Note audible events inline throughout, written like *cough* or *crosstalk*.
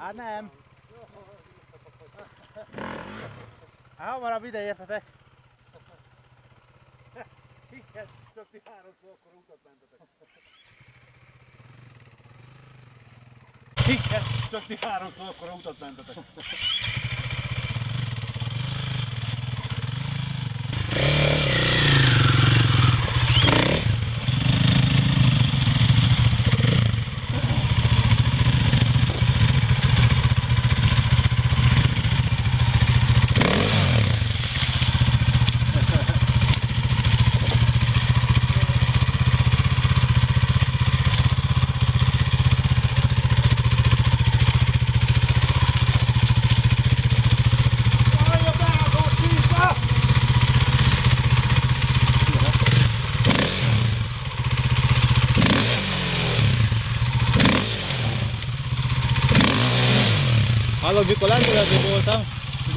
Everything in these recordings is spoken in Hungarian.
Hát nem. Hát hamarabb ide értetek. Igen, csak ti háromszor akkor utat mentetek. Igen, csak ti háromszor akkor utat mentetek.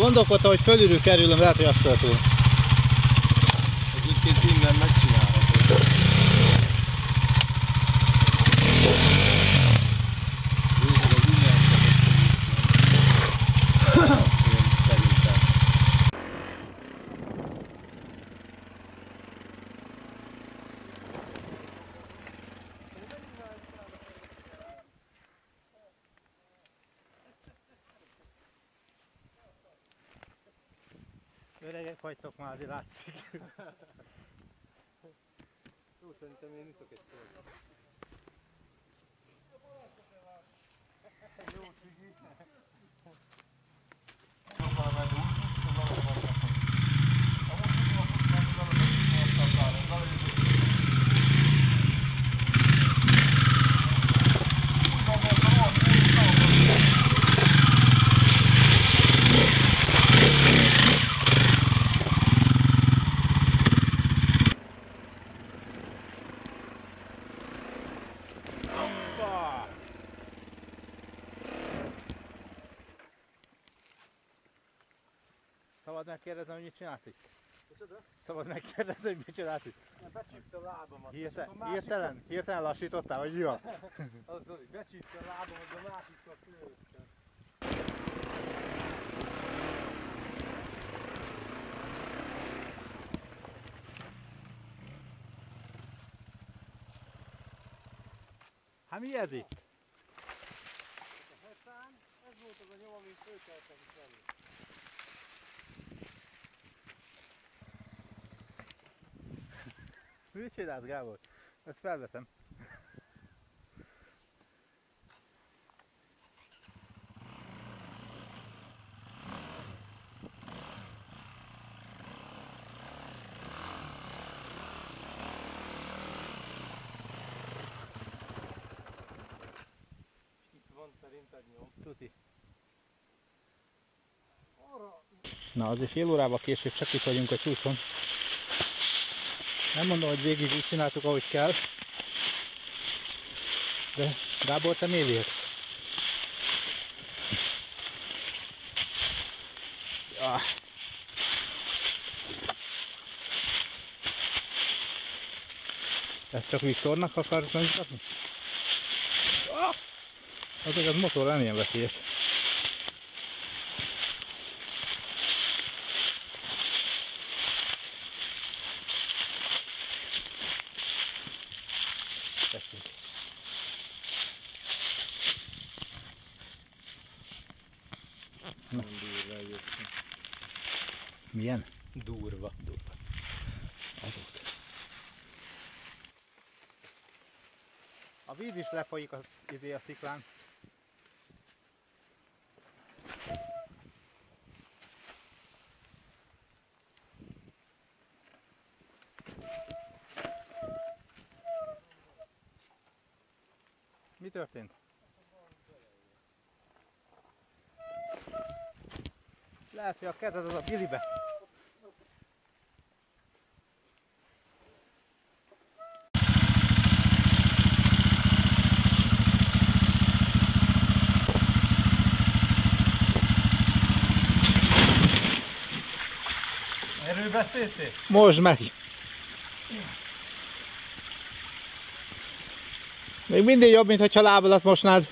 Gondolkodtam, hogy fölülről kerülöm, lehet, hogy azt követül. Öregek vagytok már, azért látszik. Jó, szerintem én iszok egy szólt. Jó, Cigi. Jobban vagyunk, de nagyon vagyunk. Amúgy tudom, hogy nem tudom, hogy miért akarok. Szabad megkérdezni, hogy mit csinálsz itt? Micsoda? Szabad megkérdezni, hogy mit csinálsz itt? Becsípte a lábamat. Hirte, másik- hirtelen, hirtelen lassítottál, vagy mi van? *laughs* Az Zoli, becsípte a lábamat, de a másikkal fölöttem. Hát mi ez itt? Hetán, ez volt az a nyom, amit fölkeltem is elő. Mit csinálsz, Gábor? Ezt felveszem. Itt van szerinted nyom. Tuti. Na, azért fél órával később csak itt vagyunk a csúcson. Nem mondom, hogy végig úgy csináltuk, ahogy kell. De Gábor, te miért érsz? Ah. Ezt csak Viktornak akarsz megmutatni? Ah! Azok az motor nem ilyen veszélyes. Nem durva egyébként. Milyen? Durva. Durva. Az volt. A víz is lefolyik a, izé a sziklán. Mi történt? Lehet, hogy a kezed az a bilibe. Erről beszéltél? Most meg! Még mindig jobb, mint hogyha lábadat mosnád.